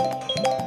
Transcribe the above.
Música